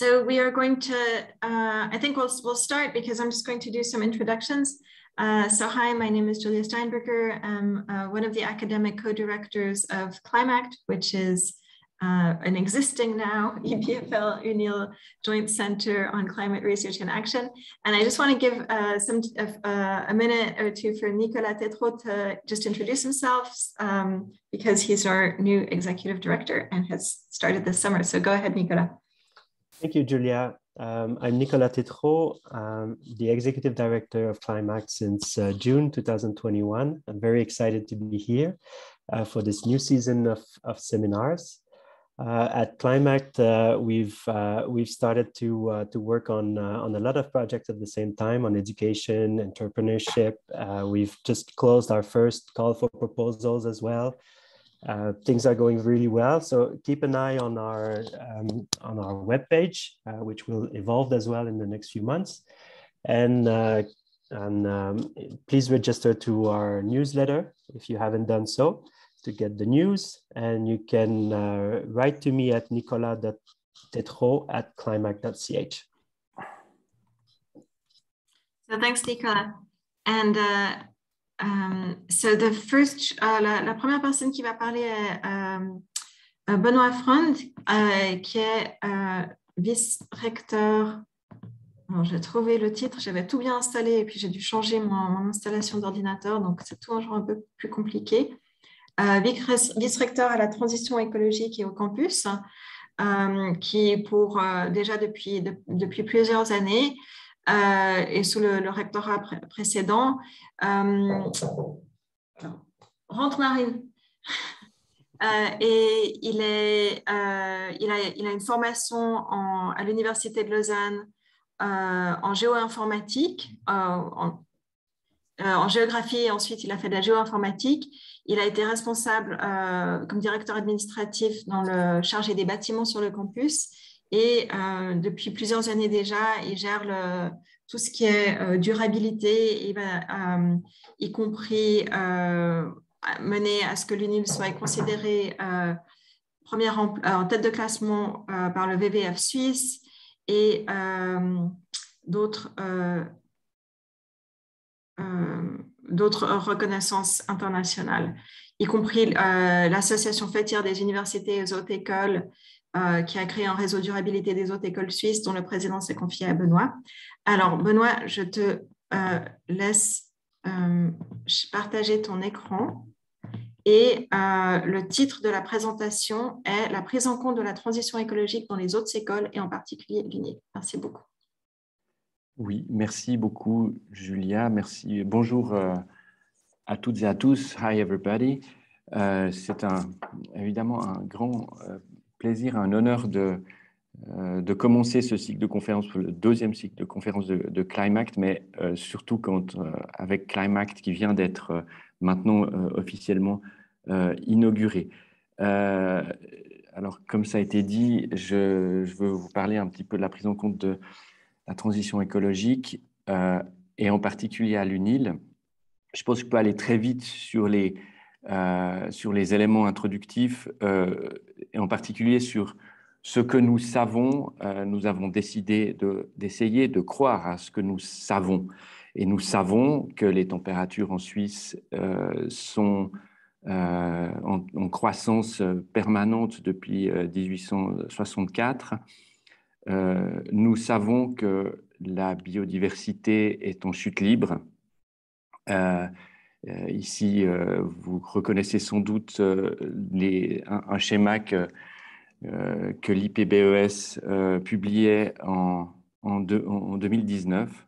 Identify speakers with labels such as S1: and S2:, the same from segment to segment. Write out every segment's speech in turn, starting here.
S1: So we are going to, uh, I think we'll, we'll start because I'm just going to do some introductions. Uh, so hi, my name is Julia Steinberger. I'm uh, one of the academic co-directors of CLIMACT, which is uh, an existing now EPFL UNIL Joint Center on Climate Research and Action. And I just want to give uh, some uh, a minute or two for Nicolas Tétrault to just introduce himself um, because he's our new executive director and has started this summer. So go ahead, Nicolas.
S2: Thank you, Julia. Um, I'm Nicolas Tétrault, um, the executive director of Climact since uh, June 2021. I'm very excited to be here uh, for this new season of, of seminars. Uh, at Climact, uh, we've uh, we've started to uh, to work on on a lot of projects at the same time on education, entrepreneurship. we've just closed our first call for proposals as well. Things are going really well, so keep an eye on our um, on our webpage, which will evolve as well in the next few months, and and um, please register to our newsletter if you haven't done so to get the news. And you can uh, write to me at nicolas.tetro at climact.ch.
S1: So thanks, Nicolas. And uh, um, so the first, la, première personne qui va parler est um, Benoît Frond, euh, qui est euh, vice-recteur j'ai trouvé le titre, j'avais tout bien installé et puis j'ai dû changer mon, installation d'ordinateur, donc c'est toujours un peu plus compliqué. Euh, vice-recteur à la transition écologique et au campus, euh, qui pour euh, déjà depuis plusieurs années et sous le, rectorat précédent, rentre Marine. et il, est, il, a, une formation à l'Université de Lausanne en géoinformatique, en, en, géographie, et ensuite il a fait de la géoinformatique. Il a été responsable euh, comme directeur administratif dans le chargé des bâtiments sur le campus. Et euh, depuis plusieurs années déjà, il gère tout ce qui est euh, durabilité, y compris mener à ce que l'UNIL soit considéré première en, tête de classement par le VVF suisse et d'autres reconnaissances internationales, y compris euh, l'Association fêtière des universités et hautes écoles, euh, qui a créé un réseau durabilité des hautes écoles suisses, dont le président s'est confié à Benoît. Alors, Benoît, je te euh, laisse partager ton écran. Et le titre de la présentation est La prise en compte de la transition écologique dans les autres écoles et en particulier l'UNI. Merci beaucoup.
S3: Oui, merci beaucoup, Julia. Merci. Bonjour euh, à toutes et à tous. Hi, everybody. Euh, c'est évidemment un grand euh, plaisir, un honneur de, de commencer ce cycle de conférences, le deuxième cycle de conférences de, Climact, mais surtout quand, avec Climact qui vient d'être maintenant officiellement inauguré. alors, comme ça a été dit, je, je, veux vous parler un petit peu de la prise en compte de la transition écologique euh, et en particulier à l'UNIL. Je pense que je peux aller très vite sur les, euh, sur les éléments introductifs euh, et en particulier sur ce que nous savons. nous avons décidé d'essayer de, croire à ce que nous savons. Et nous savons que les températures en Suisse sont en, en, croissance permanente depuis 1864 euh, nous savons que la biodiversité est en chute libre. Euh, euh, ici, vous reconnaissez sans doute les, un, schéma que, l'IPBES publiait en, en, en 2019.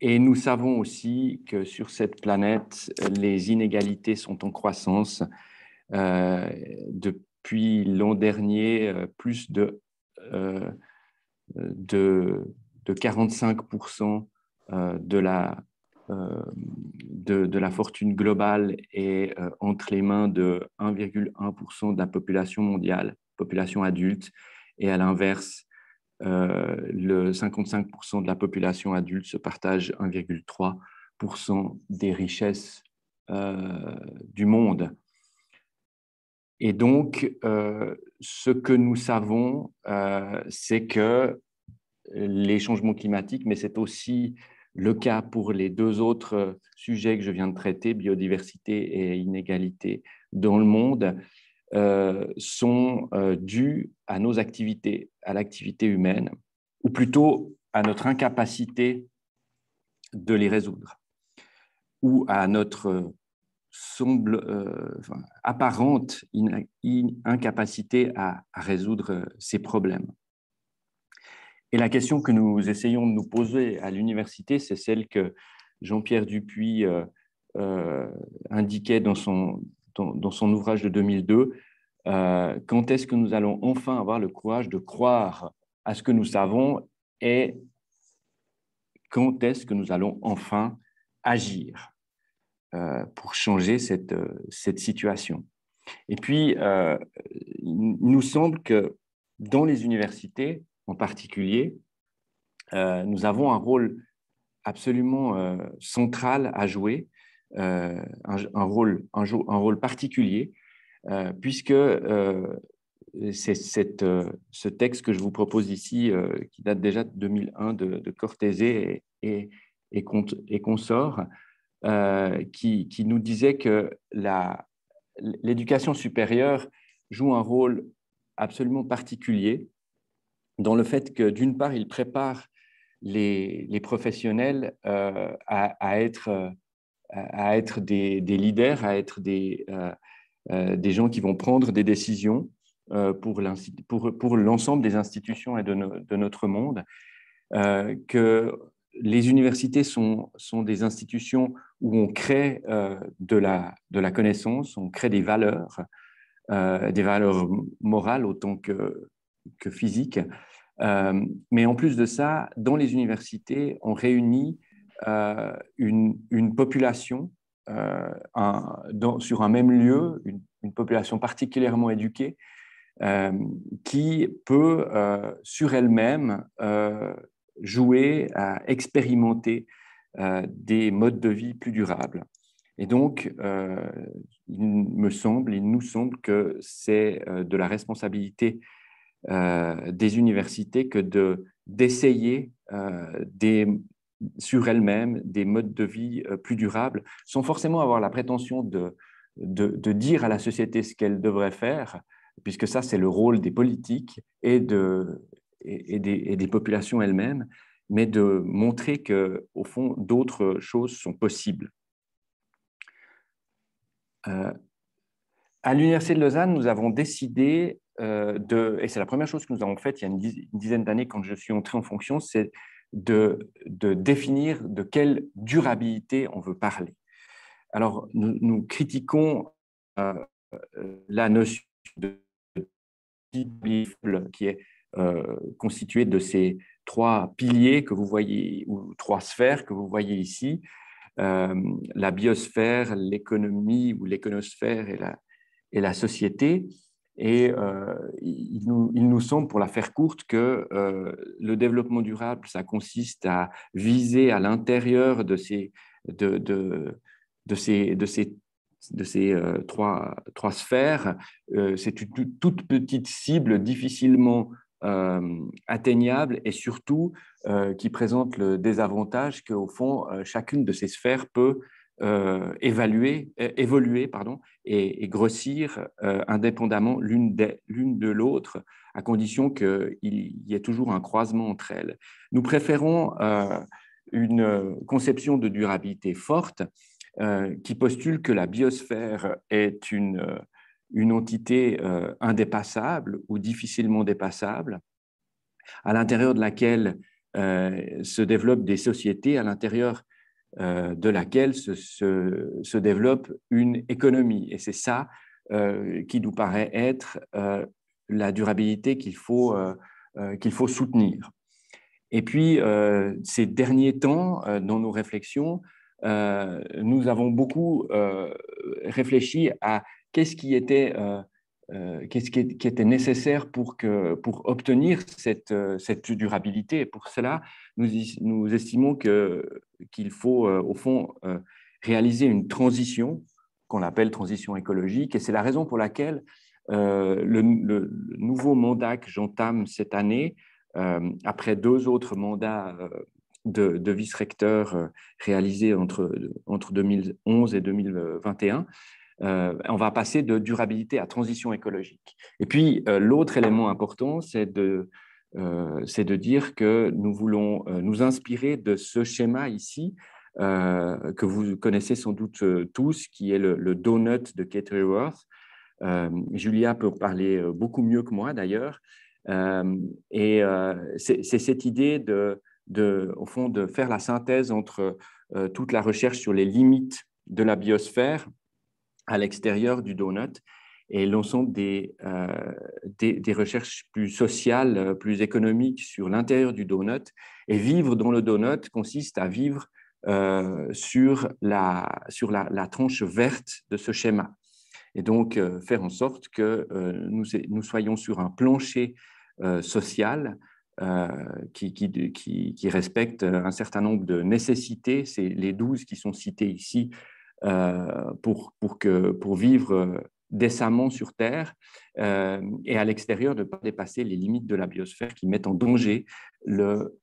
S3: et nous savons aussi que sur cette planète, les inégalités sont en croissance. depuis l'an dernier, plus de euh, de, de 45% euh, de la, euh, de, de, la fortune globale est entre les mains de 1,1% de la population mondiale, population adulte, et à l'inverse, le 55% de la population adulte se partage 1,3% des richesses du monde. Et donc, ce que nous savons, c'est que les changements climatiques, mais c'est aussi le cas pour les deux autres sujets que je viens de traiter, biodiversité et inégalité dans le monde, sont dus à nos activités, à l'activité humaine, ou plutôt à notre incapacité de les résoudre, ou à notre euh, apparente incapacité à, résoudre ces problèmes. Et la question que nous essayons de nous poser à l'université, c'est celle que Jean-Pierre Dupuis euh, euh, indiquait dans son, dans, son ouvrage de 2002. quand est-ce que nous allons enfin avoir le courage de croire à ce que nous savons et quand est-ce que nous allons enfin agir euh, pour changer cette, euh, cette situation? Et puis, euh, il nous semble que dans les universités en particulier, nous avons un rôle absolument central à jouer, un, rôle, un, rôle particulier, puisque c'est ce texte que je vous propose ici, qui date déjà de 2001 de, de et, et, et, consorts, euh, qui, nous disait que l'éducation supérieure joue un rôle absolument particulier dans le fait que, d'une part, il prépare les, professionnels euh, à, être, des, leaders, à être des, euh, des gens qui vont prendre des décisions pour l'ensemble des institutions et de, notre monde, que les universités sont, des institutions où on crée euh, de, la, connaissance, on crée des valeurs, euh, des valeurs morales autant que, que physiques. Euh, mais en plus de ça, dans les universités, on réunit une, une, population sur un même lieu, une, une population particulièrement éduquée, qui peut sur elle-même jouer à expérimenter euh, des modes de vie plus durables. Et donc, euh, il me semble, il nous semble que c'est euh, de la responsabilité des universités que de, d'essayer des, sur elles-mêmes des modes de vie plus durables, sans forcément avoir la prétention de, dire à la société ce qu'elle devrait faire, puisque ça, c'est le rôle des politiques et, de, et, des, populations elles-mêmes, mais de montrer que, au fond, d'autres choses sont possibles. Euh, à l'Université de Lausanne, nous avons décidé euh, de, et c'est la première chose que nous avons faite il y a une dizaine d'années quand je suis entré en fonction, c'est de, définir de quelle durabilité on veut parler. Alors, nous, critiquons euh, la notion de qui est euh, constitué de ces trois piliers que vous voyez, ou trois sphères que vous voyez ici, euh, la biosphère, l'économie ou l'éconosphère et la, et la société. Et euh, il, nous, il, nous, semble, pour la faire courte, que le développement durable, ça consiste à viser à l'intérieur de ces, de, de, de, ces, de ces de ces trois, trois sphères, c'est une toute petite cible difficilement euh, atteignable et surtout euh, qui présente le désavantage qu'au fond, euh, chacune de ces sphères peut évaluer, évoluer pardon, et, grossir indépendamment l'une de, l'autre, à condition qu'il y ait toujours un croisement entre elles. Nous préférons une conception de durabilité forte qui postule que la biosphère est une une entité euh, indépassable ou difficilement dépassable, à l'intérieur de laquelle euh, se développent des sociétés, à l'intérieur euh, de laquelle se, se, développe une économie. Et c'est ça qui nous paraît être la durabilité qu'il faut, qu'il faut soutenir. Et puis, ces derniers temps, dans nos réflexions, nous avons beaucoup réfléchi à qu'est-ce qui était, euh, euh, qu'est-ce qui, était nécessaire pour, que, pour obtenir cette, euh, cette durabilité. Et pour cela, nous, nous estimons qu'il faut, au fond, réaliser une transition qu'on appelle transition écologique. Et c'est la raison pour laquelle le, nouveau mandat que j'entame cette année, après deux autres mandats de, vice-recteur réalisés entre, entre 2011 et 2021, on va passer de durabilité à transition écologique. Et puis, l'autre élément important, c'est de, c'est de dire que nous voulons nous inspirer de ce schéma ici, que vous connaissez sans doute tous, qui est le, donut de Kate Raworth. Julia peut parler beaucoup mieux que moi d'ailleurs. et c'est cette idée de, de, au fond, de faire la synthèse entre toute la recherche sur les limites de la biosphère à l'extérieur du donut et l'ensemble des, des, des, recherches plus sociales, plus économiques sur l'intérieur du donut. Et vivre dans le donut consiste à vivre euh, sur, la, sur la, tranche verte de ce schéma. Et donc, euh, faire en sorte que euh, nous, nous, soyons sur un plancher social qui, qui, qui, qui, respecte un certain nombre de nécessités. C'est les 12 qui sont citées ici pour, pour, que, pour vivre décemment sur Terre et à l'extérieur ne pas dépasser les limites de la biosphère qui mettent en danger le,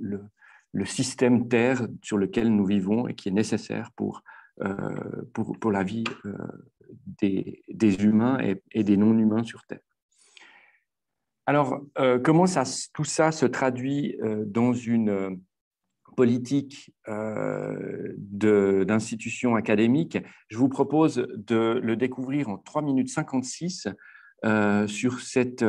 S3: le, système Terre sur lequel nous vivons et qui est nécessaire pour, euh, pour, pour, la vie euh, des, des, humains et, des non-humains sur Terre. Alors, euh, comment ça, tout ça se traduit dans une politique d'institutions académiques Je vous propose de le découvrir en 3 minutes 56 sur cette,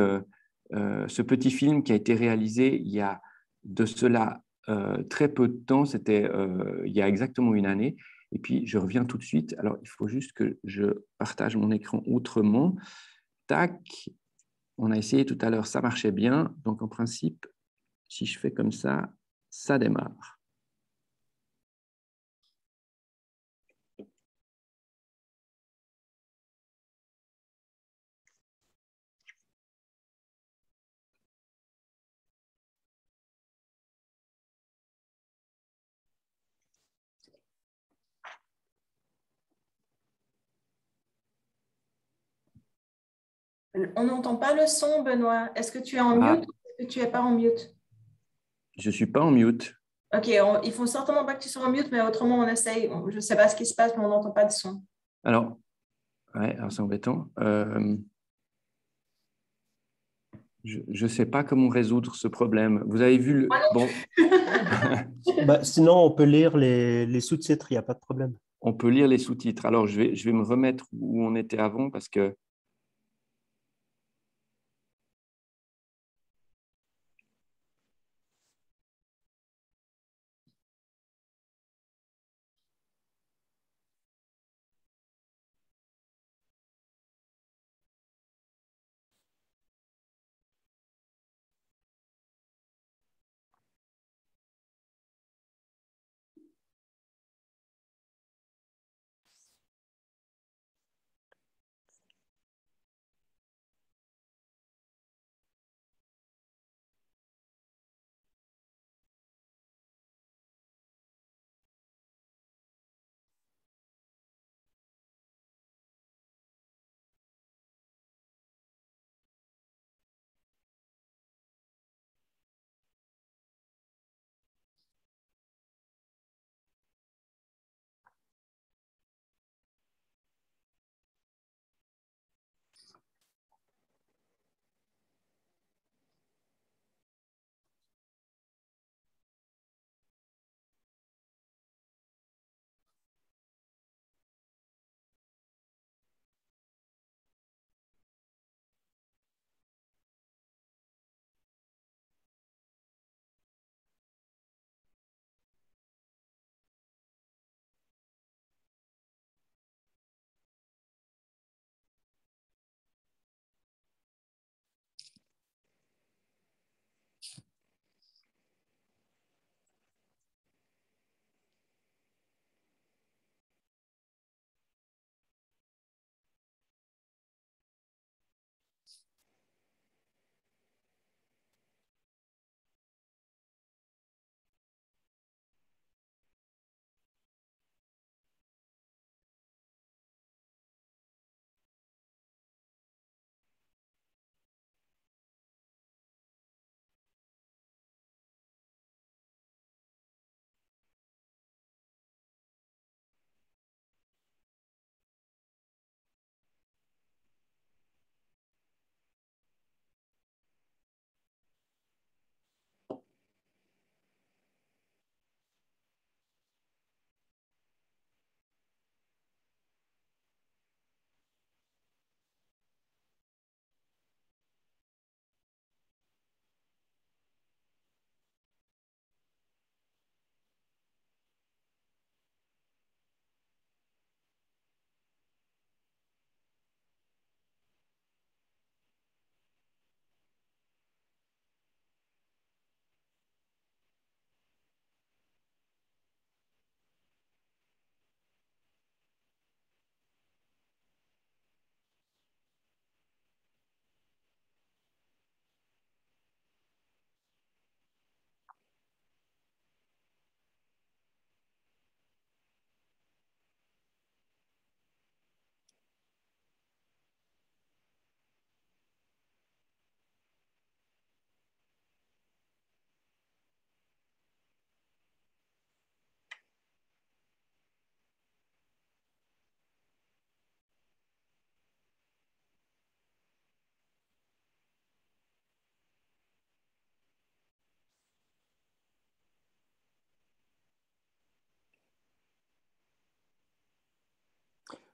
S3: ce petit film qui a été réalisé il y a de cela euh, très peu de temps, c'était euh, il y a exactement une année. Et puis, je reviens tout de suite. Alors, il faut juste que je partage mon écran autrement. Tac, on a essayé tout à l'heure, ça marchait bien. Donc, en principe, si je fais comme ça, ça démarre.
S1: On n'entend pas le son, Benoît. Est-ce que tu es en ah. mute ou est-ce que tu n'es pas en mute?
S3: Je ne suis pas en mute.
S1: Ok, il faut certainement pas que tu sois en mute, mais autrement, on essaye. Je ne sais pas ce qui se passe, mais on n'entend pas de son.
S3: Alors, ouais, c'est embêtant. Euh, je ne sais pas comment résoudre ce problème. Vous avez vu le. Bon.
S2: Bah, sinon, on peut lire les, les sous-titres, il n'y a pas de problème.
S3: On peut lire les sous-titres. Alors, je vais, je vais me remettre où on était avant parce que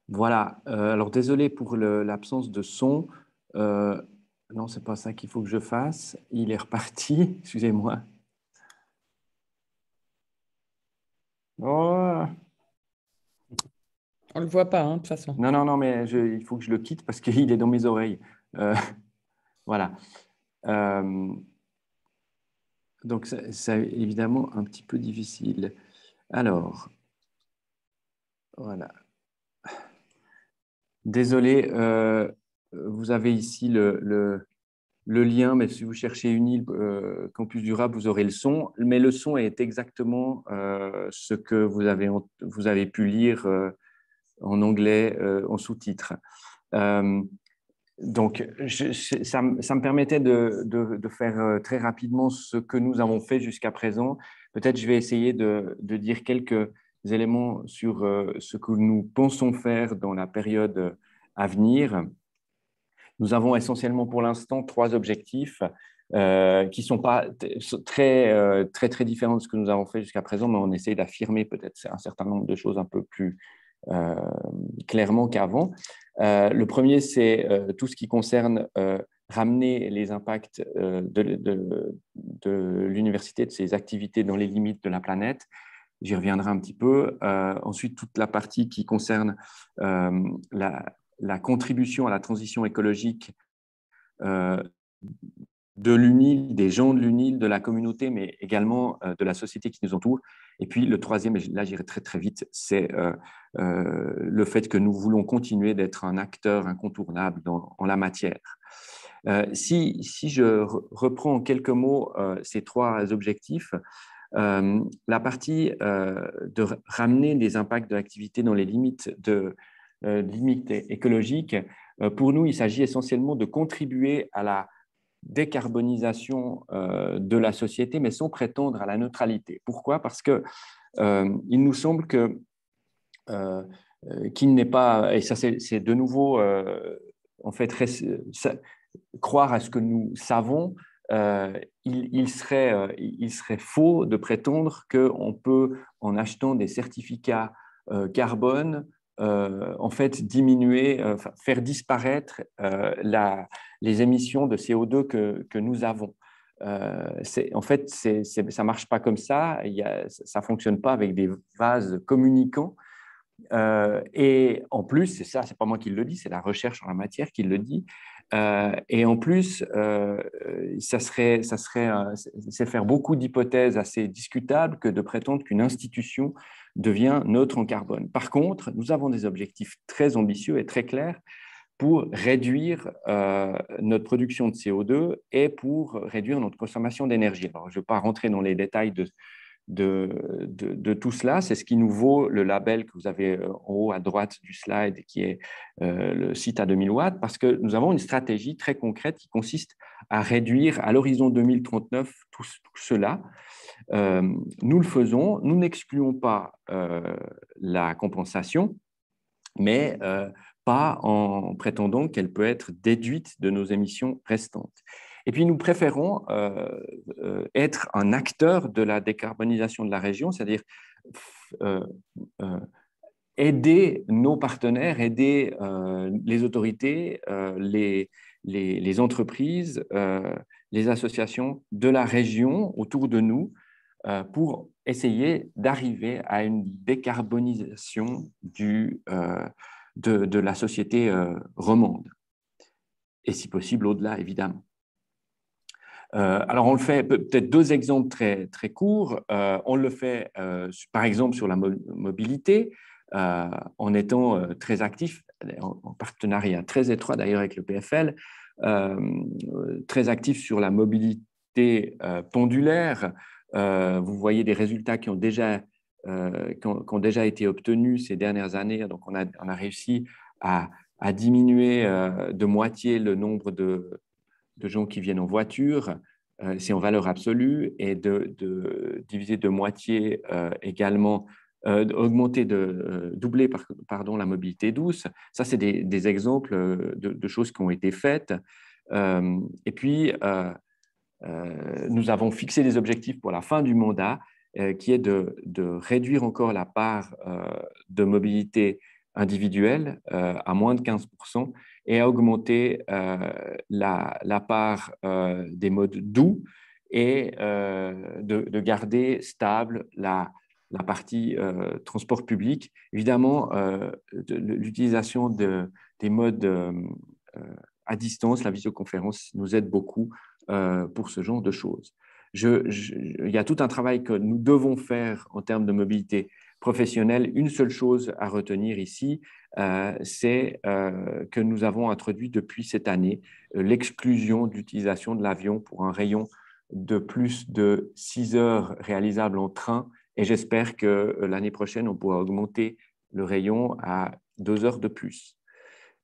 S3: Voilà. alors, désolé pour l'absence de son. non, c'est pas ça qu'il faut que je fasse. Il est reparti. Excusez-moi.
S4: Oh. On le voit pas, hein, de toute façon.
S3: Non, non, non, mais il faut que je le quitte parce qu'il est dans mes oreilles. voilà. Donc, c'est évidemment un petit peu difficile. Alors, voilà. Désolé, euh, vous avez ici le, lien, mais si vous cherchez une île euh, campus durable, vous aurez le son. Mais le son est exactement euh, ce que vous avez, pu lire en anglais en sous-titres. Donc, ça, me permettait de, faire euh, très rapidement ce que nous avons fait jusqu'à présent. Peut-être je vais essayer de, dire quelques éléments sur euh, ce que nous pensons faire dans la période à venir. Nous avons essentiellement pour l'instant trois objectifs euh, qui ne sont pas très, très, très différents de ce que nous avons fait jusqu'à présent, mais on essaie d'affirmer peut-être un certain nombre de choses un peu plus clairement qu'avant. Euh, le premier, c'est euh, tout ce qui concerne euh, ramener les impacts de, l'université, de ses activités dans les limites de la planète. J'y reviendrai un petit peu. ensuite, toute la partie qui concerne la, contribution à la transition écologique de l'UNIL, des gens de l'UNIL, de la communauté, mais également de la société qui nous entoure. Et puis le troisième, et là j'irai très très vite, c'est euh, euh, le fait que nous voulons continuer d'être un acteur incontournable en la matière. Euh, si, je reprends en quelques mots ces trois objectifs, la partie de ramener les impacts de l'activité dans les limites, de, limites écologiques, pour nous, il s'agit essentiellement de contribuer à la décarbonisation euh, de la société, mais sans prétendre à la neutralité. Pourquoi? Parce que euh, il nous semble que euh, qu'il n'est pas, et ça c'est de nouveau en fait croire à ce que nous savons, il, serait, il serait faux de prétendre qu'on peut, en achetant des certificats carbone, en fait diminuer, faire disparaître les émissions de CO2 que, nous avons. Euh, en fait, ça ne marche pas comme ça, ça ne fonctionne pas avec des vases communicants. Euh, et en plus, c'est ça, c'est pas moi qui le dis, c'est la recherche en la matière qui le dit. Euh, et en plus, ça serait, ça serait, c'est faire beaucoup d'hypothèses assez discutables que de prétendre qu'une institution devient neutre en carbone. Par contre, nous avons des objectifs très ambitieux et très clairs pour réduire euh, notre production de CO2 et pour réduire notre consommation d'énergie. Alors, je ne vais pas rentrer dans les détails de, de, tout cela. C'est ce qui nous vaut le label que vous avez euh, en haut à droite du slide, qui est euh, le site à 2000 watts, parce que nous avons une stratégie très concrète qui consiste à réduire à l'horizon 2039 tout, cela. nous le faisons, nous n'excluons pas la compensation, mais pas en prétendant qu'elle peut être déduite de nos émissions restantes. Et puis, nous préférons euh, euh, être un acteur de la décarbonisation de la région, c'est-à-dire euh, aider nos partenaires, aider les autorités, les, entreprises, les associations de la région autour de nous pour essayer d'arriver à une décarbonisation de, la société romande, et si possible au-delà, évidemment. Euh, alors, on le fait peut-être deux exemples très, très courts. Euh, on le fait, par exemple, sur la mobilité, en étant très actif, en, partenariat très étroit d'ailleurs avec le PFL, très actif sur la mobilité pendulaire. vous voyez des résultats qui ont déjà euh, qui, ont, déjà été obtenus ces dernières années. Donc, on a, on a réussi à, à diminuer euh, de moitié le nombre de, de, gens qui viennent en voiture, euh, c'est en valeur absolue, et de, de diviser de moitié également, augmenter, de doubler pardon, la mobilité douce. Ça, c'est des, exemples de, choses qui ont été faites. et puis, nous avons fixé des objectifs pour la fin du mandat euh, qui est de, réduire encore la part euh, de mobilité individuels à moins de 15% et à augmenter la, la, part des modes doux et de, de, garder stable la, partie transport public. Évidemment, l'utilisation de, des modes à distance, la visioconférence nous aide beaucoup pour ce genre de choses il y a tout un travail que nous devons faire en termes de mobilité professionnelle. Une seule chose à retenir ici, euh, c'est euh, que nous avons introduit depuis cette année euh, l'exclusion de l'utilisation de l'avion pour un rayon de plus de 6 heures réalisable en train. Et j'espère que l'année prochaine, on pourra augmenter le rayon à 2 heures de plus.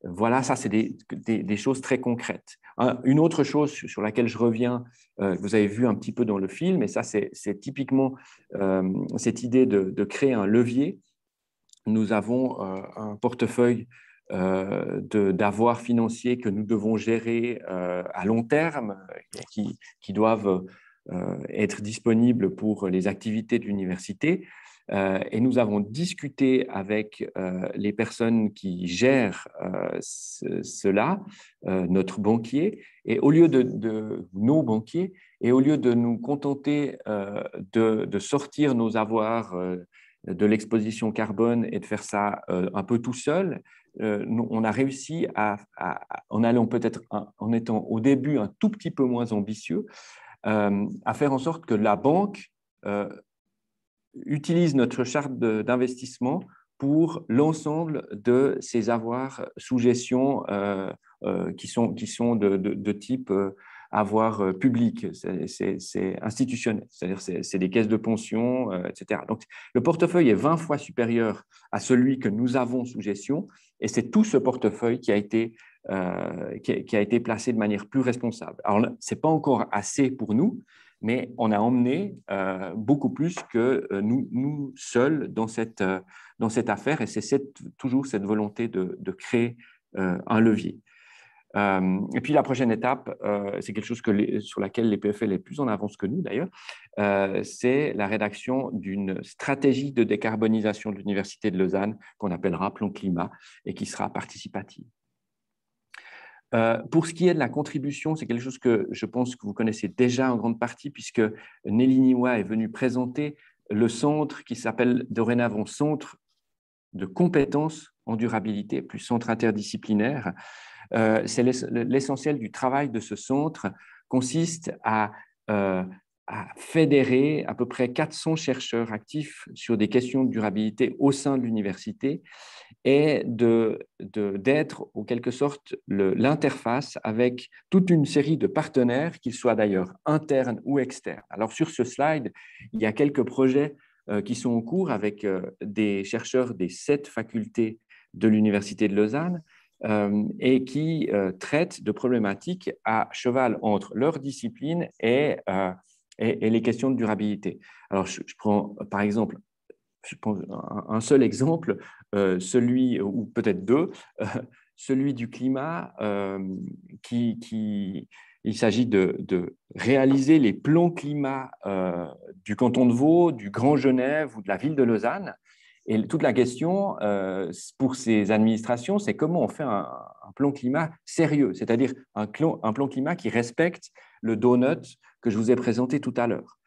S3: Voilà, ça, c'est des, choses très concrètes. Une autre chose sur laquelle je reviens, euh, vous avez vu un petit peu dans le film, et ça, c'est typiquement euh, cette idée de, créer un levier. Nous avons euh, un portefeuille d'avoirs financiers que nous devons gérer à long terme, qui, qui doivent être disponibles pour les activités de l'université. Euh, et nous avons discuté avec euh, les personnes qui gèrent euh, cela, notre banquier, et au lieu de, nos banquiers, et au lieu de nous contenter de, sortir nos avoirs de l'exposition carbone et de faire ça un peu tout seul, on a réussi à, en allant peut-être en étant au début un tout petit peu moins ambitieux, à faire en sorte que la banque utilise notre charte d'investissement pour l'ensemble de ces avoirs sous gestion euh, euh, qui, sont, qui sont de, type euh, avoir public, c'est institutionnel, c'est-à-dire c'est des caisses de pension, etc. Donc le portefeuille est 20 fois supérieur à celui que nous avons sous gestion, et c'est tout ce portefeuille qui a été qui, a, été placé de manière plus responsable. Alors, ce n'est pas encore assez pour nous, mais on a emmené euh, beaucoup plus que euh, nous, seuls dans cette, euh, dans cette affaire, et c'est toujours cette volonté de, créer un levier. et puis la prochaine étape, c'est quelque chose sur laquelle les PFL est plus en avance que nous d'ailleurs, c'est la rédaction d'une stratégie de décarbonisation de l'Université de Lausanne qu'on appellera Plan Climat et qui sera participative. Euh, pour ce qui est de la contribution, c'est quelque chose que je pense que vous connaissez déjà en grande partie, puisque Nelly Niwa est venue présenter le centre qui s'appelle dorénavant Centre de compétences en durabilité, plus centre interdisciplinaire. Euh, c'est l'essentiel du travail de ce centre consiste à euh, à fédérer à peu près 400 chercheurs actifs sur des questions de durabilité au sein de l'université et d'être de, d'être en quelque sorte l'interface avec toute une série de partenaires, qu'ils soient d'ailleurs internes ou externes. Alors sur ce slide, il y a quelques projets euh, qui sont en cours avec euh, des chercheurs des sept facultés de l'Université de Lausanne, euh, et qui traitent de problématiques à cheval entre leur discipline et et, les questions de durabilité. Alors, je, prends par exemple un, seul exemple, euh, celui, ou peut-être deux, euh, celui du climat, euh, qui, il s'agit de, réaliser les plans climat du canton de Vaud, du Grand Genève ou de la ville de Lausanne. Et toute la question pour ces administrations, c'est comment on fait un, plan climat sérieux, c'est-à-dire un, plan climat qui respecte le donut que je vous ai présenté tout à l'heure.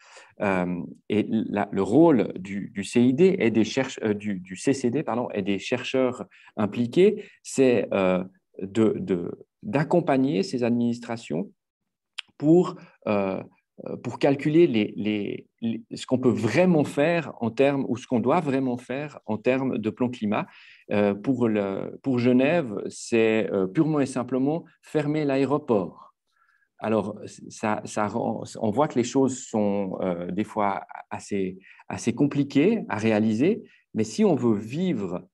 S3: Euh, et le rôle du, CID et des euh, du, CCD pardon, et des chercheurs impliqués, c'est euh, d'accompagner ces administrations pour, pour calculer les, ce qu'on peut vraiment faire en termes, ou ce qu'on doit vraiment faire en termes de plan climat. pour, Genève, c'est purement et simplement fermer l'aéroport alors, ça, on voit que les choses sont euh, des fois assez, assez compliquées à réaliser, mais si on veut vivre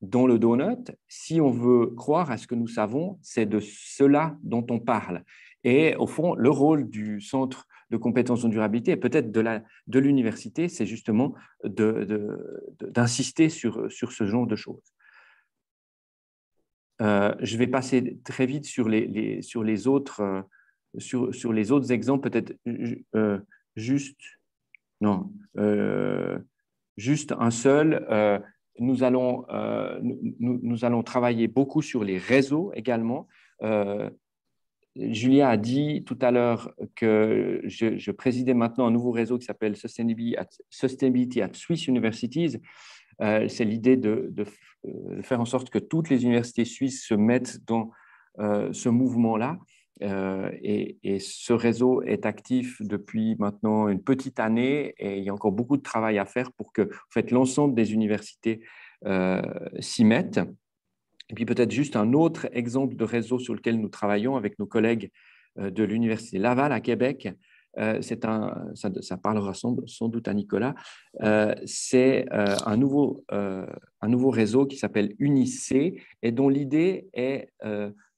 S3: dans le donut, si on veut croire à ce que nous savons, c'est de cela dont on parle. Et au fond, le rôle du centre de compétences en durabilité et peut-être de l'université, c'est justement d'insister sur, sur ce genre de choses. Euh, je vais passer très vite sur les, sur les autres euh, sur, les autres exemples, peut-être euh, juste, non, euh, juste un seul. Euh, nous allons, nous, allons travailler beaucoup sur les réseaux également. Julia a dit tout à l'heure que je, présidais maintenant un nouveau réseau qui s'appelle Sustainability at, Swiss Universities. C'est l'idée de, faire en sorte que toutes les universités suisses se mettent dans ce mouvement-là. Euh, et, ce réseau est actif depuis maintenant une petite année et il y a encore beaucoup de travail à faire pour que en l'ensemble des universités s'y mettent. Et puis peut-être juste un autre exemple de réseau sur lequel nous travaillons avec nos collègues euh, de l'Université Laval à Québec. Euh, c'est un, ça, parlera sans, doute à Nicolas. Euh, c'est un, nouveau, un nouveau réseau qui s'appelle UNIC et dont l'idée est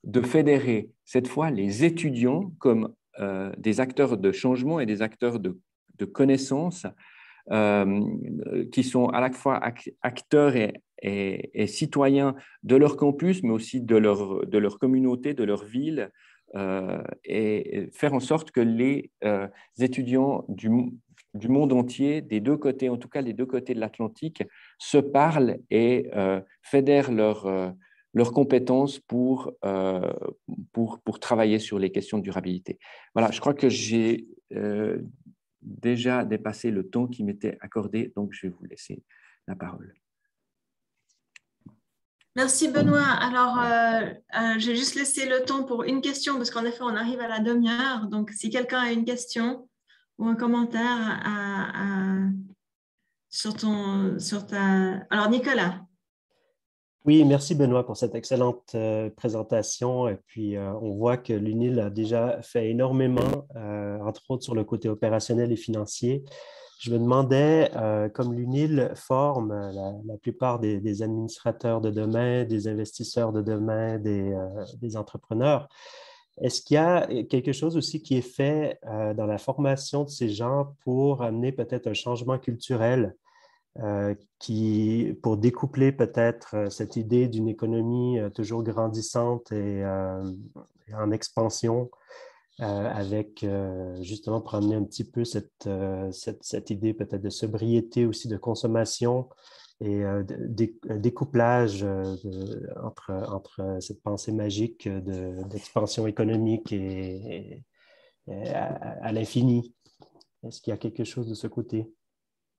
S3: de fédérer cette fois les étudiants comme des acteurs de changement et des acteurs de, de connaissances qui sont à la fois acteurs et citoyens de leur campus, mais aussi de leur, de leur communauté, de leur ville, euh, et faire en sorte que les euh, étudiants du, du, monde entier, des deux côtés, en tout cas les deux côtés de l'Atlantique, se parlent et euh, fédèrent leurs leurs compétences pour, pour, pour, travailler sur les questions de durabilité. Voilà, je crois que j'ai déjà dépassé le temps qui m'était accordé, donc je vais vous laisser la parole.
S1: Merci Benoît. Alors, euh, euh, j'ai juste laissé le temps pour une question parce qu'en effet, on arrive à la demi-heure. Donc, si quelqu'un a une question ou un commentaire sur, ton, sur ta... Alors, Nicolas.
S2: Oui, merci Benoît pour cette excellente euh, présentation. Et puis, on voit que l'UNIL a déjà fait énormément, entre autres sur le côté opérationnel et financier. Je me demandais, euh, comme l'UNIL forme la, plupart des, administrateurs de demain, des investisseurs de demain, des, euh, entrepreneurs, est-ce qu'il y a quelque chose aussi qui est fait euh, dans la formation de ces gens pour amener peut-être un changement culturel qui, pour découpler peut-être cette idée d'une économie toujours grandissante et en expansion euh, avec euh, justement pour amener un petit peu cette, euh, cette, cette idée peut-être de sobriété aussi de consommation et un découplage entre, entre cette pensée magique d'expansion économique et, à, l'infini. Est-ce qu'il y a quelque chose de ce côté?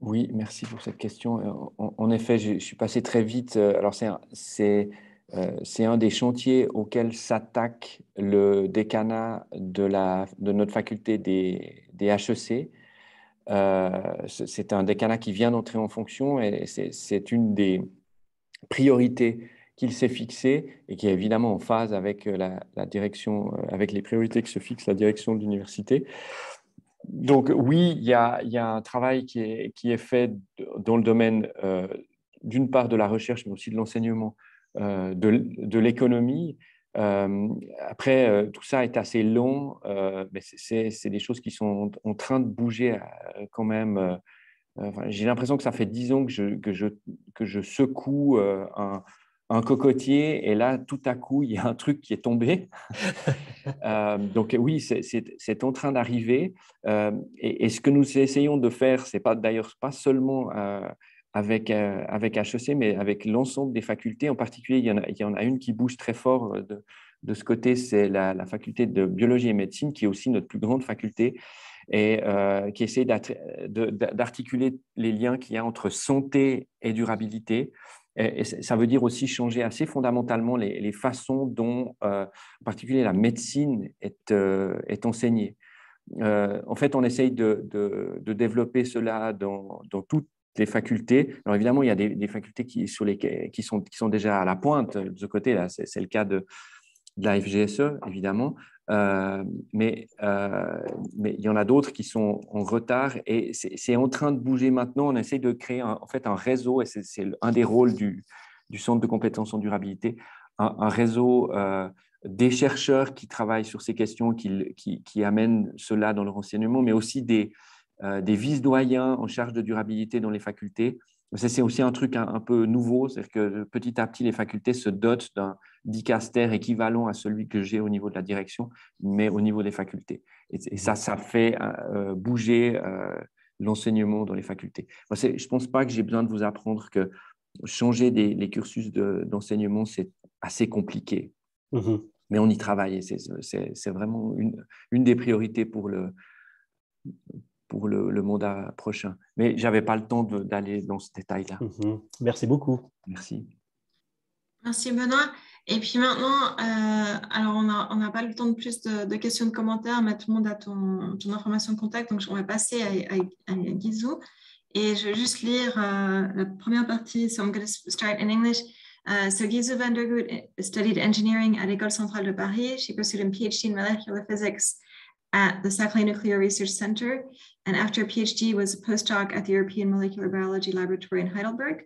S3: Oui, merci pour cette question. En, en effet, je, suis passé très vite. Alors, c'est euh, c'est un des chantiers auxquels s'attaque le décanat de, notre faculté des, HEC. Euh, c'est un décanat qui vient d'entrer en fonction et c'est une des priorités qu'il s'est fixée et qui est évidemment en phase avec la, direction, euh, avec les priorités que se fixe la direction de l'université. Donc oui, il y, a, un travail qui est, fait dans le domaine d'une part de la recherche, mais aussi de l'enseignement euh, de, l'économie. Euh, après, euh, tout ça est assez long, mais c'est des choses qui sont en train de bouger quand même. J'ai l'impression que ça fait dix ans que je secoue un, un, cocotier et là, tout à coup, il y a un truc qui est tombé. donc oui, c'est en train d'arriver. Et, et, ce que nous essayons de faire, c'est pas d'ailleurs pas seulement avec, euh, avec HEC, mais avec l'ensemble des facultés. En particulier, il y en a, il y en a une qui bouge très fort euh, de, de ce côté, c'est la, faculté de biologie et médecine, qui est aussi notre plus grande faculté et euh, qui essaie d'articuler les liens qu'il y a entre santé et durabilité. Et, ça veut dire aussi changer assez fondamentalement les, façons dont, en particulier, la médecine est, est enseignée. en fait, on essaye de, développer cela dans, toutes les facultés. Alors évidemment, il y a des, facultés qui, sont, qui sont déjà à la pointe de ce côté-là. C'est le cas de, la FGSE, évidemment. Euh, mais, euh, mais il y en a d'autres qui sont en retard et c'est en train de bouger maintenant. On essaie de créer en fait un réseau et c'est un des rôles du, du, Centre de compétences en durabilité, un, réseau euh, des chercheurs qui travaillent sur ces questions, qui, qui, qui amènent cela dans leur enseignement, mais aussi des, des vice-doyens en charge de durabilité dans les facultés. C'est aussi un truc un, peu nouveau, c'est-à-dire que petit à petit, les facultés se dotent d'un dicaster équivalent à celui que j'ai au niveau de la direction, mais au niveau des facultés. Et, ça, ça fait euh, bouger euh, l'enseignement dans les facultés. je ne pense pas que j'ai besoin de vous apprendre que changer les cursus d'enseignement, c'est assez compliqué. Mm-hmm. Mais on y travaille et c'est vraiment une, une, des priorités pour le, pour le, le mandat prochain. Mais je n'avais pas le temps d'aller dans ce détail-là.
S2: Mm-hmm. Merci beaucoup.
S3: Merci.
S1: Merci Benoît. Et puis maintenant, euh, alors on n'a on pas le temps de plus de, questions, de commentaires, mais tout le monde a ton, ton information de contact, donc on va passer à, à, à Guizou. Et je vais juste lire uh, la première partie. So I'm going to start in English. Uh, so Gizu van der Goot studied engineering at École Centrale de Paris. She pursued a PhD in molecular physics at the Saclay Nuclear Research Center. And after a PhD was a postdoc at the European Molecular Biology Laboratory in Heidelberg.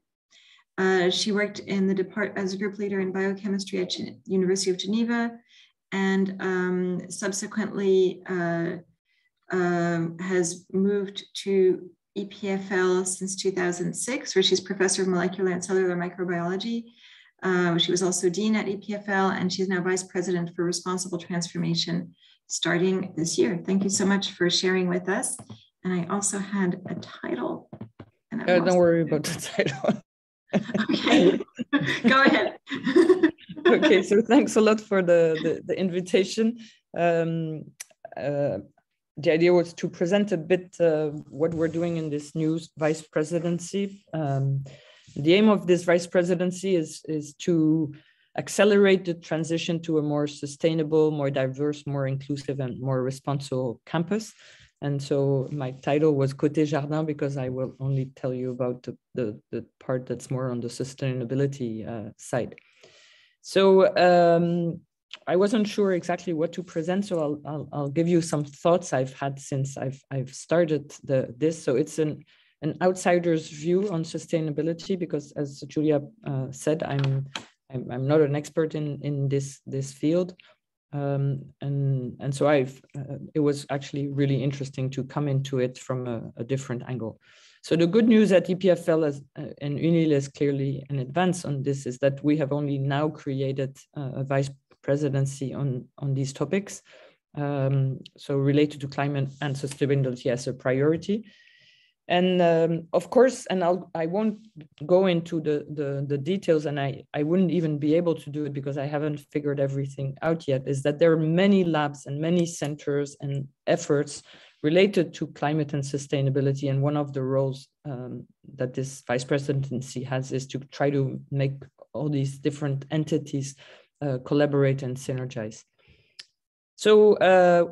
S1: Uh, she worked in the depart as a group leader in biochemistry at Gen University of Geneva and um, subsequently uh, um, has moved to EPFL since 2006, where she's professor of molecular and cellular microbiology. Uh, she was also dean at EPFL, and she's now vice president for responsible transformation starting this year. Thank you so much for sharing with us. And I also had a title.
S4: And uh, don't worry about the title.
S1: okay, go ahead.
S4: okay, so thanks a lot for the, the, the invitation. Um, uh, the idea was to present a bit uh, what we're doing in this new vice presidency. Um, the aim of this vice presidency is, is to accelerate the transition to a more sustainable, more diverse, more inclusive, and more responsible campus. And so my title was Côté Jardin because I will only tell you about the, the, the part that's more on the sustainability uh, side. So um, I wasn't sure exactly what to present, so I'll, I'll, I'll give you some thoughts I've had since I've I've started the this. So it's an an outsider's view on sustainability because, as Julia uh, said, I'm, I'm I'm not an expert in in this this field, um, and and so I've uh, it was actually really interesting to come into it from a, a different angle. So the good news at EPFL is, uh, and UNIL is clearly an advance on this is that we have only now created a vice presidency on, on these topics. Um, so related to climate and sustainability as a priority. And um, of course, and I'll, I won't go into the, the, the, details and I, I wouldn't even be able to do it because I haven't figured everything out yet, is that there are many labs and many centers and efforts related to climate and sustainability. And one of the roles um, that this vice presidency has is to try to make all these different entities uh, collaborate and synergize. So uh,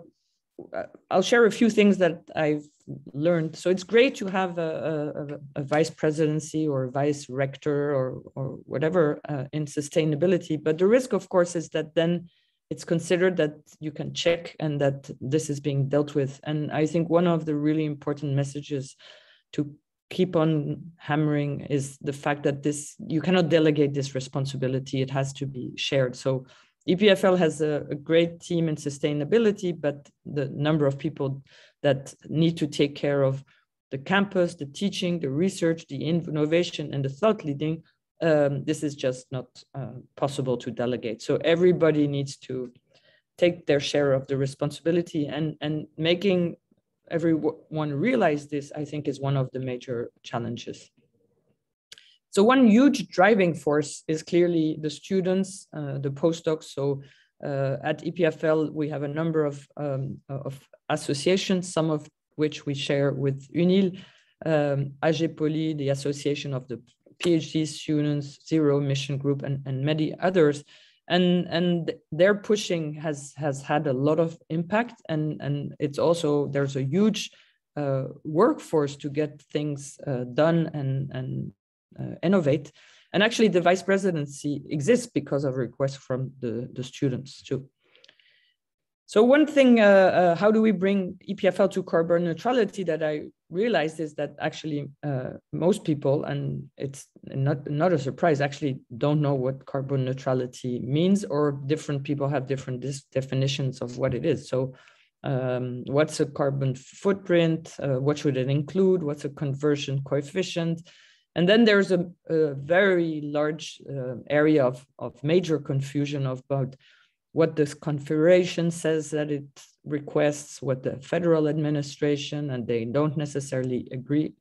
S4: I'll share a few things that I've learned. So it's great to have a, a, a vice presidency or vice rector or, or whatever uh, in sustainability. But the risk, of course, is that then it's considered that you can check and that this is being dealt with. And I think one of the really important messages to keep on hammering is the fact that this you cannot delegate this responsibility it has to be shared so epfl has a, a, great team in sustainability but the number of people that need to take care of the campus the teaching the research the innovation and the thought leading um, this is just not uh, possible to delegate so everybody needs to take their share of the responsibility and and making everyone realize this, I think is one of the major challenges. So one huge driving force is clearly the students, uh, the postdocs. So uh, at EPFL, we have a number of, um, of associations, some of which we share with UNIL, um, AGPOLI, the Association of the PhD Students, Zero Mission Group, and, and many others. And and their pushing has has had a lot of impact and and it's also there's a huge uh, workforce to get things uh, done and and uh, innovate. And actually the vice presidency exists because of requests from the the students too so one thing, uh, uh, how do we bring EPFL to carbon neutrality that I realized is that actually uh, most people, and it's not, not a surprise, actually don't know what carbon neutrality means or different people have different definitions of what it is. So um, what's a carbon footprint? Uh, what should it include? What's a conversion coefficient? And then there's a, a very large uh, area of, of major confusion about what this configuration says that it requests, what the federal administration, and they don't necessarily agree.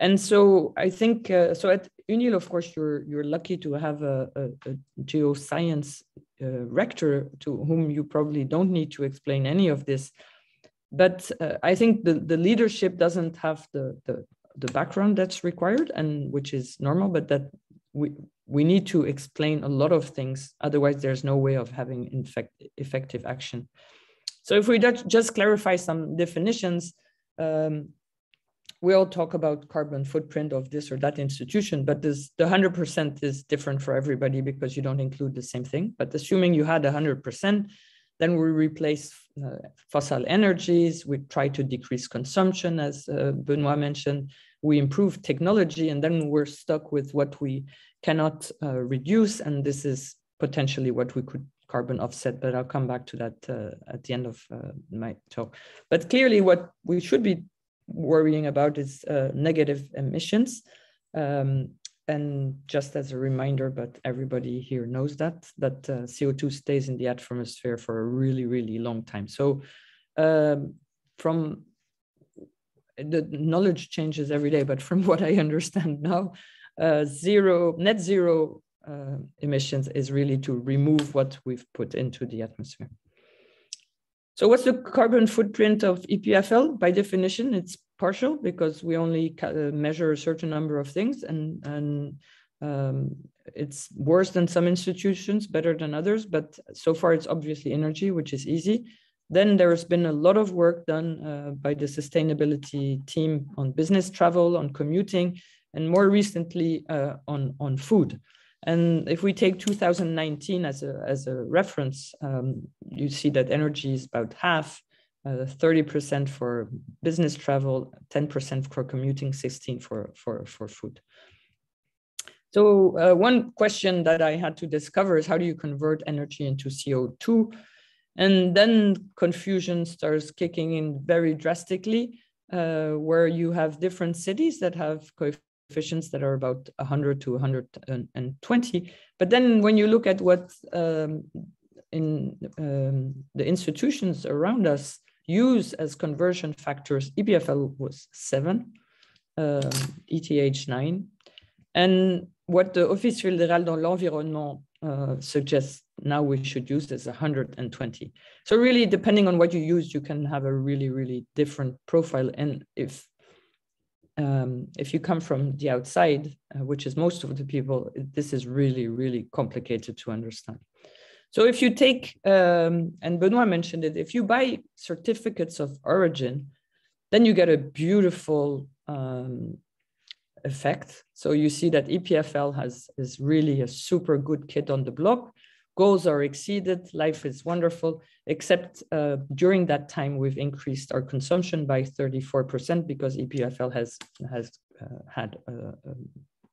S4: and so I think uh, so at UNIL, of course, you're you're lucky to have a, a, a geoscience uh, rector to whom you probably don't need to explain any of this. But uh, I think the, the leadership doesn't have the, the the background that's required and which is normal, but that we we need to explain a lot of things. Otherwise, there's no way of having infect, effective action. So if we just clarify some definitions, um, we all talk about carbon footprint of this or that institution, but this, the 100% is different for everybody because you don't include the same thing. But assuming you had 100%, then we replace uh, fossil energies, we try to decrease consumption, as uh, Benoit mentioned, we improve technology, and then we're stuck with what we cannot uh, reduce, and this is potentially what we could carbon offset, but I'll come back to that uh, at the end of uh, my talk. But clearly what we should be worrying about is uh, negative emissions. Um, and just as a reminder, but everybody here knows that, that uh, CO2 stays in the atmosphere for a really, really long time. So um, from the knowledge changes every day, but from what I understand now, uh, zero net zero uh, emissions is really to remove what we've put into the atmosphere. So what's the carbon footprint of EPFL? By definition, it's partial because we only uh, measure a certain number of things and, and um, it's worse than some institutions, better than others, but so far it's obviously energy, which is easy. Then there's been a lot of work done uh, by the sustainability team on business travel, on commuting, and more recently uh, on, on food. And if we take 2019 as a, as a reference, um, you see that energy is about half, 30% uh, for business travel, 10% for commuting, 16 for, for, for food. So uh, one question that I had to discover is how do you convert energy into CO2? And then confusion starts kicking in very drastically, uh, where you have different cities that have coefficients that are about 100 to 120. But then when you look at what um, in um, the institutions around us use as conversion factors, EPFL was seven, um, ETH nine. And what the Office fédéral dans l'environnement uh, suggests now we should use is 120. So really, depending on what you use, you can have a really, really different profile. And if um, if you come from the outside, uh, which is most of the people, this is really, really complicated to understand. So if you take, um, and Benoit mentioned it, if you buy certificates of origin, then you get a beautiful um, effect. So you see that EPFL has is really a super good kid on the block. Goals are exceeded, life is wonderful, except uh, during that time, we've increased our consumption by 34% because EPFL has, has uh, had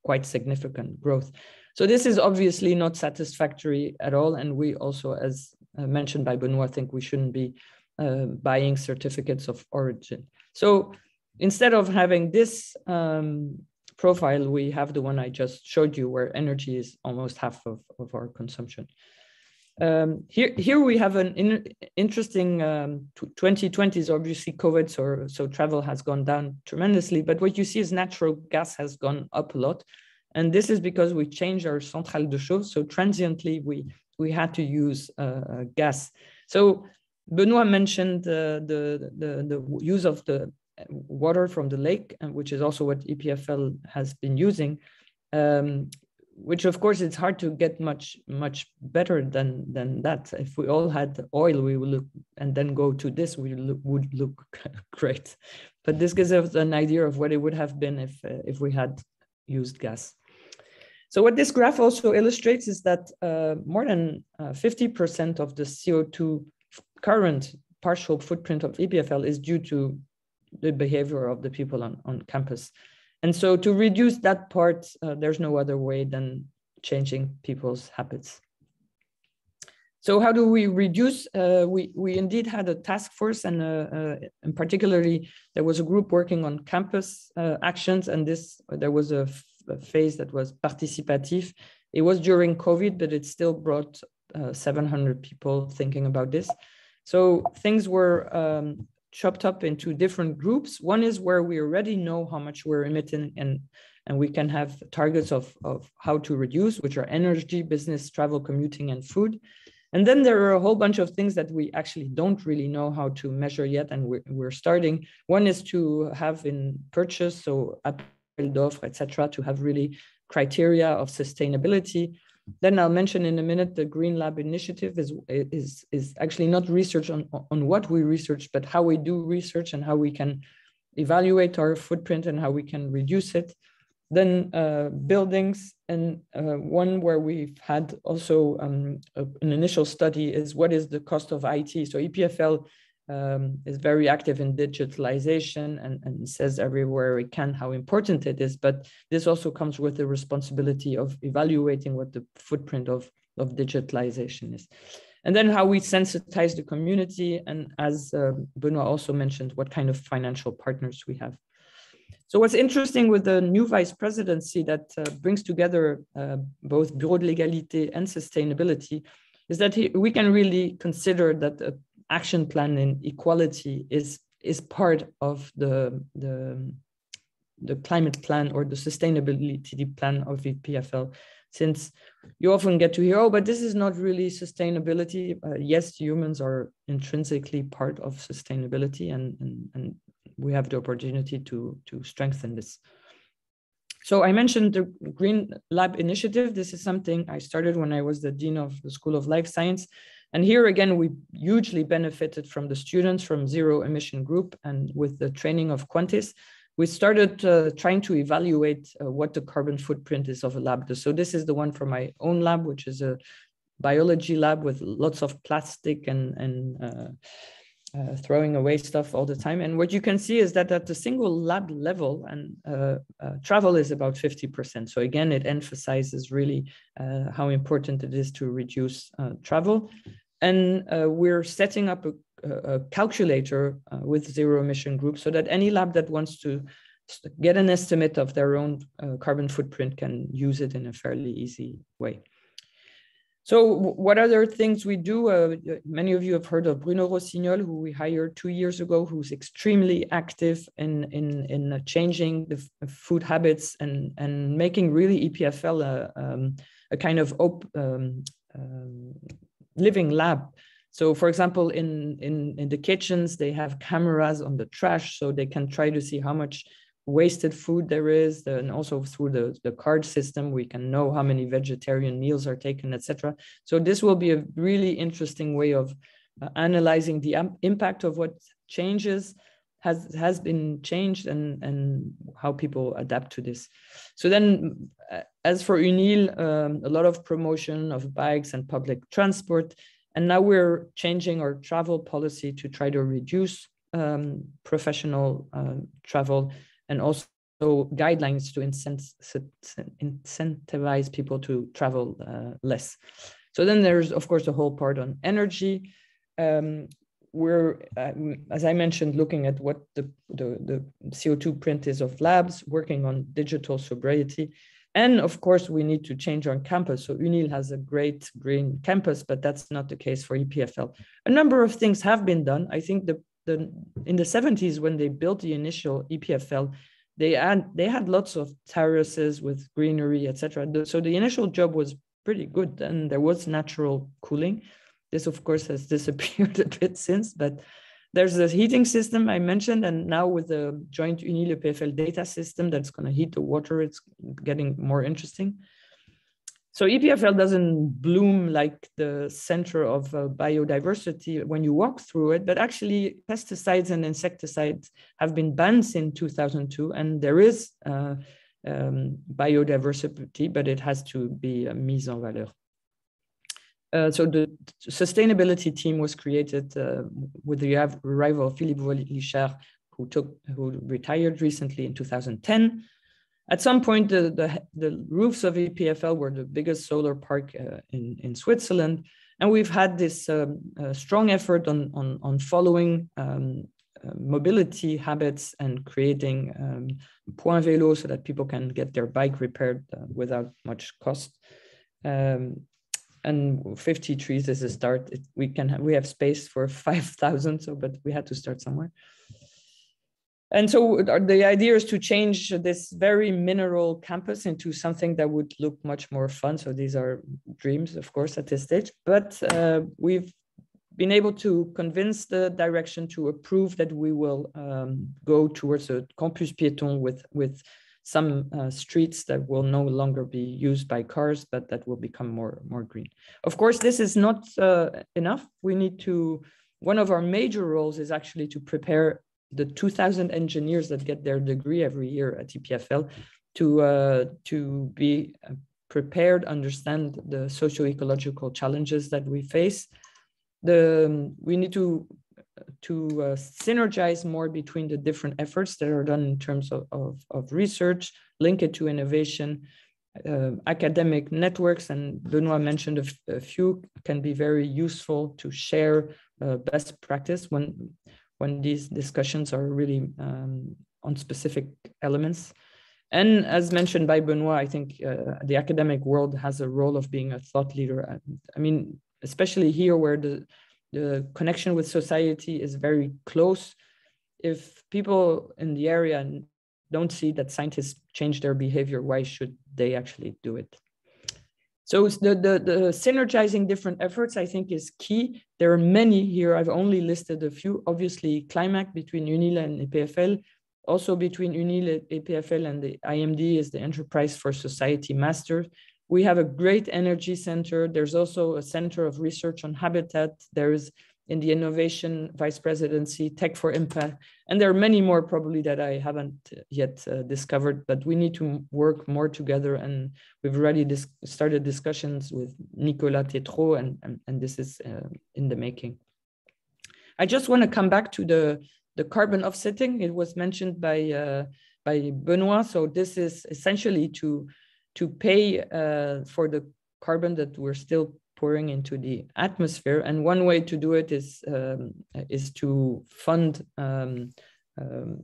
S4: quite significant growth. So this is obviously not satisfactory at all. And we also, as uh, mentioned by Benoit, think we shouldn't be uh, buying certificates of origin. So instead of having this um, profile, we have the one I just showed you where energy is almost half of, of our consumption. Um, here, here we have an in, interesting um, 2020 is obviously COVID, so, so travel has gone down tremendously. But what you see is natural gas has gone up a lot. And this is because we changed our centrale de chauffe. So transiently, we, we had to use uh, uh, gas. So Benoit mentioned uh, the, the, the use of the water from the lake, which is also what EPFL has been using. Um, which of course it's hard to get much much better than than that if we all had oil we would look and then go to this we look, would look great but this gives us an idea of what it would have been if uh, if we had used gas so what this graph also illustrates is that uh, more than 50% uh, of the CO2 current partial footprint of EPFL is due to the behavior of the people on, on campus. And so to reduce that part, uh, there's no other way than changing people's habits. So how do we reduce? Uh, we, we indeed had a task force and, uh, uh and particularly there was a group working on campus uh, actions and this, there was a a phase that was participative. It was during COVID, but it still brought uh, 700 people thinking about this. So things were um, chopped up into different groups. One is where we already know how much we're emitting and, and we can have targets of, of how to reduce, which are energy, business, travel, commuting, and food. And then there are a whole bunch of things that we actually don't really know how to measure yet, and we're, we're starting. One is to have in purchase, so appel d'offres, etc., to have really criteria of sustainability. Then I'll mention in a minute the Green Lab initiative is, is, is actually not research on, on what we research, but how we do research and how we can evaluate our footprint and how we can reduce it. Then uh, buildings, and uh, one where we've had also um, a, an initial study is what is the cost of IT. So EPFL um, is very active in digitalization and, and says everywhere it can how important it is. But this also comes with the responsibility of evaluating what the footprint of, of digitalization is. And then how we sensitize the community. And as uh, Benoit also mentioned, what kind of financial partners we have. So what's interesting with the new vice presidency that uh, brings together uh, both Bureau de l'égalité and sustainability is that he, we can really consider that the action plan in equality is, is part of the, the, the climate plan or the sustainability plan of EPFL since you often get to hear, oh, but this is not really sustainability. Uh, yes, humans are intrinsically part of sustainability and, and, and we have the opportunity to, to strengthen this. So I mentioned the Green Lab initiative. This is something I started when I was the Dean of the School of Life Science. And here again, we hugely benefited from the students from Zero Emission Group and with the training of Quantis, we started uh, trying to evaluate uh, what the carbon footprint is of a lab. So this is the one from my own lab, which is a biology lab with lots of plastic and, and uh, uh, throwing away stuff all the time. And what you can see is that at the single lab level, and uh, uh, travel is about 50%. So again, it emphasizes really uh, how important it is to reduce uh, travel. And uh, we're setting up a, a calculator with zero emission groups so that any lab that wants to get an estimate of their own carbon footprint can use it in a fairly easy way. So what other things we do? Uh, many of you have heard of Bruno Rossignol, who we hired two years ago, who's extremely active in, in, in changing the food habits and, and making really EPFL a, um, a kind of um, um, living lab. So for example, in, in, in the kitchens, they have cameras on the trash so they can try to see how much wasted food there is and also through the, the card system we can know how many vegetarian meals are taken etc so this will be a really interesting way of uh, analyzing the impact of what changes has has been changed and and how people adapt to this so then uh, as for unil um, a lot of promotion of bikes and public transport and now we're changing our travel policy to try to reduce um, professional uh, travel and also guidelines to incentivize people to travel uh, less. So then there's, of course, a whole part on energy. Um, we're, uh, as I mentioned, looking at what the, the, the, CO2 print is of labs, working on digital sobriety. And of course, we need to change on campus. So UNIL has a great green campus, but that's not the case for EPFL. A number of things have been done. I think the the in the 70s when they built the initial EPFL, they had they had lots of terraces with greenery, etc. So the initial job was pretty good, and there was natural cooling. This, of course, has disappeared a bit since, but there's a heating system I mentioned, and now with the joint UNIL EPFL data system that's going to heat the water, it's getting more interesting. So EPFL doesn't bloom like the center of uh, biodiversity when you walk through it, but actually pesticides and insecticides have been banned since 2002, and there is uh, um, biodiversity, but it has to be uh, mise en valeur. Uh, so the sustainability team was created uh, with the arrival of Philippe Volichard, who took who retired recently in 2010. At some point, the, the, the roofs of EPFL were the biggest solar park uh, in, in Switzerland. And we've had this um, uh, strong effort on, on, on following um, uh, mobility habits and creating um, point vélo so that people can get their bike repaired uh, without much cost. Um, and 50 trees is a start. It, we can have, we have space for 5,000, so but we had to start somewhere. And so the idea is to change this very mineral campus into something that would look much more fun. So these are dreams, of course, at this stage. But uh, we've been able to convince the direction to approve that we will um, go towards a campus piéton with, with some uh, streets that will no longer be used by cars, but that will become more, more green. Of course, this is not uh, enough. We need to, one of our major roles is actually to prepare the 2000 engineers that get their degree every year at EPFL to, uh, to be uh, prepared, understand the socio-ecological challenges that we face. The, we need to to uh, synergize more between the different efforts that are done in terms of, of, of research, link it to innovation, uh, academic networks, and Benoit mentioned a, few can be very useful to share uh, best practice when, when these discussions are really um, on specific elements. And as mentioned by Benoit, I think uh, the academic world has a role of being a thought leader. I mean, especially here where the the connection with society is very close. If people in the area don't see that scientists change their behavior, why should they actually do it? So the, the, the synergizing different efforts, I think, is key. There are many here. I've only listed a few. Obviously, CLIMAC between UNIL and EPFL, also between UNIL, EPFL, and the IMD is the Enterprise for Society Master. We have a great energy center. There's also a center of research on habitat. There's in the innovation vice presidency, tech for impact. And there are many more probably that I haven't yet uh, discovered, but we need to work more together. And we've already dis started discussions with Nicolas Tétrault and, and, and this is uh, in the making. I just want to come back to the, the carbon offsetting. It was mentioned by, uh, by Benoit. So this is essentially to to pay uh, for the carbon that we're still pouring into the atmosphere. And one way to do it is um, is to fund um, um,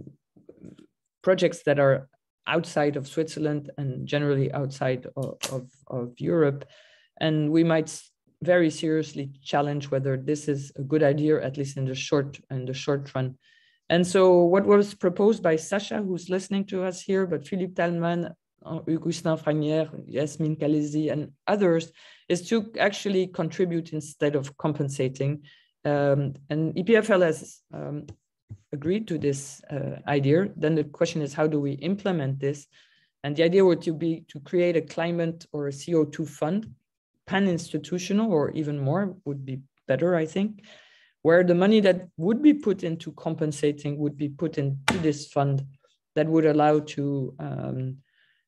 S4: projects that are outside of Switzerland and generally outside of, of, of Europe. And we might very seriously challenge whether this is a good idea, at least in the short in the short run. And so what was proposed by Sasha, who's listening to us here, but Philippe Talman Augustin Fragnière, Yasmin Kalezi, and others, is to actually contribute instead of compensating. Um, and EPFL has um, agreed to this uh, idea. Then the question is, how do we implement this? And the idea would to be to create a climate or a CO2 fund, pan-institutional or even more would be better, I think, where the money that would be put into compensating would be put into this fund that would allow to um,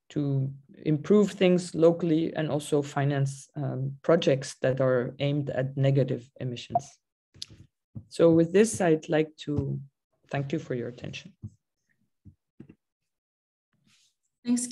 S4: to improve things locally and also finance um, projects that are aimed at negative emissions. So with this, I'd like to thank you for your attention.
S1: Thanks.